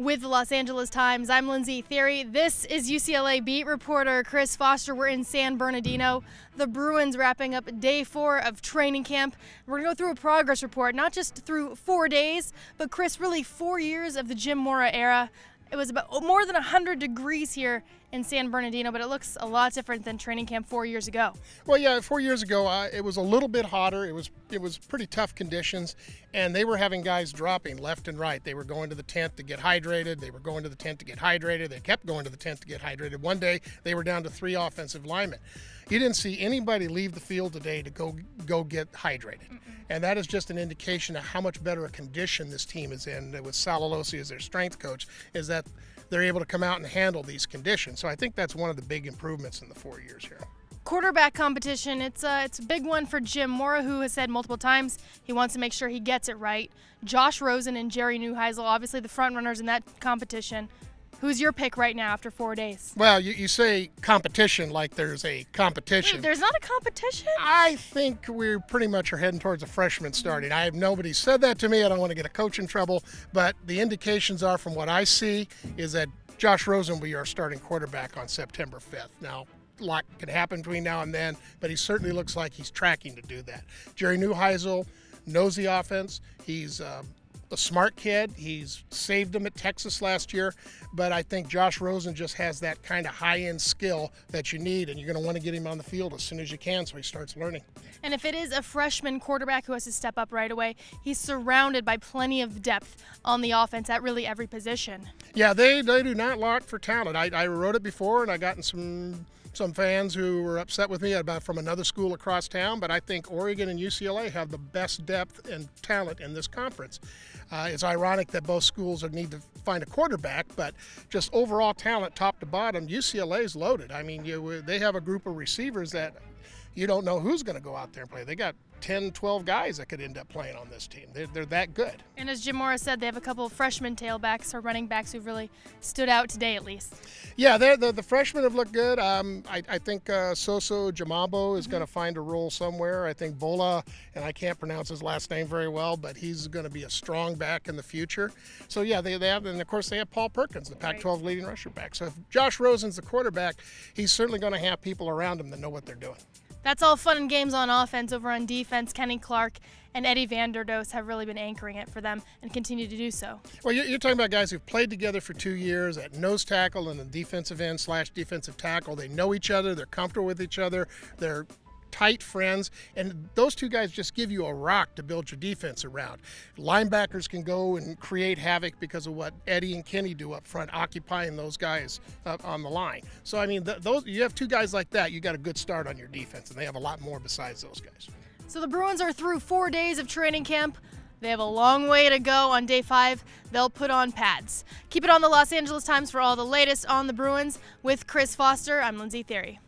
With the Los Angeles Times, I'm Lindsey Thiry. This is UCLA beat reporter Chris Foster. We're in San Bernardino. The Bruins wrapping up day four of training camp. We're going to go through a progress report, not just through four days, but Chris, really four years of the Jim Mora era. It was about oh, more than 100 degrees here in San Bernardino, but it looks a lot different than training camp four years ago. Well, yeah, four years ago uh, it was a little bit hotter. It was it was pretty tough conditions, and they were having guys dropping left and right. They were going to the tent to get hydrated. They were going to the tent to get hydrated. They kept going to the tent to get hydrated. One day they were down to three offensive linemen. You didn't see anybody leave the field today to go go get hydrated, Mm-mm. and that is just an indication of how much better a condition this team is in. With Sal Alosi as their strength coach, is that they're able to come out and handle these conditions. So I think that's one of the big improvements in the four years here. Quarterback competition, it's a, it's a big one for Jim Mora, who has said multiple times he wants to make sure he gets it right. Josh Rosen and Jerry Neuheisel, obviously the front runners in that competition. Who's your pick right now after four days? Well, you, you say competition like there's a competition. Wait, there's not a competition? I think we're pretty much are heading towards a freshman starting. I have nobody said that to me. I don't want to get a coach in trouble, but the indications are from what I see is that Josh Rosen will be our starting quarterback on September 5th. Now, a lot can happen between now and then, but he certainly looks like he's tracking to do that. Jerry Neuheisel knows the offense. He's um, a smart kid. He's saved them at Texas last year, but I think Josh Rosen just has that kind of high-end skill that you need, and you're going to want to get him on the field as soon as you can so he starts learning. And if it is a freshman quarterback who has to step up right away, he's surrounded by plenty of depth on the offense at really every position. Yeah, they, they do not lock for talent. I, I wrote it before, and I gotten some some fans who were upset with me about from another school across town, but I think Oregon and UCLA have the best depth and talent in this conference. Uh, it's ironic that both schools need to find a quarterback, but just overall talent, top to bottom, UCLA is loaded. I mean, you, they have a group of receivers that you don't know who's going to go out there and play. They got 10, 12 guys that could end up playing on this team. They're, they're that good. And as Jim Mora said, they have a couple of freshman tailbacks or running backs who've really stood out today, at least. Yeah, the, the freshmen have looked good. Um, I, I, think uh, Soso Jamabo is mm-hmm. going to find a role somewhere. I think Bolu, and I can't pronounce his last name very well, but he's going to be a strong back in the future. So, yeah, they, they have, and of course, they have Paul Perkins, the Pac 12 leading rusher back. So, if Josh Rosen's the quarterback, he's certainly going to have people around him that know what they're doing. That's all fun and games on offense. Over on defense, Kenny Clark and Eddie Vanderdoes have really been anchoring it for them and continue to do so. Well, you're talking about guys who've played together for two years at nose tackle and the defensive end slash defensive tackle. They know each other. They're comfortable with each other. They're tight friends, and those two guys just give you a rock to build your defense around. Linebackers can go and create havoc because of what Eddie and Kenny do up front, occupying those guys on the line. So I mean, th- those you have two guys like that, you got a good start on your defense, and they have a lot more besides those guys. So the Bruins are through four days of training camp. They have a long way to go on day five. They'll put on pads. Keep it on the Los Angeles Times for all the latest on the Bruins. With Chris Foster, I'm Lindsey Thiry.